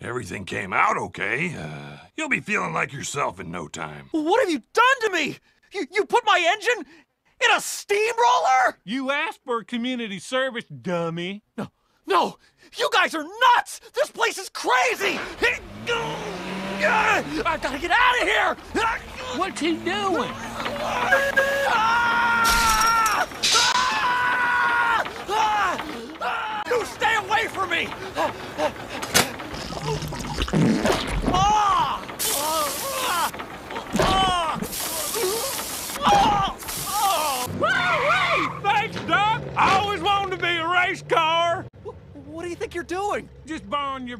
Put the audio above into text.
Everything came out okay. Uh, you'll be feeling like yourself in no time. What have you done to me? You, you put my engine in a steamroller? You asked for community service, dummy. No, no, you guys are nuts! This place is crazy! I gotta get out of here! What's he doing? You stay away from me! Thanks, Doc. I always wanted to be a race car. What do you think you're doing? Just borrowing your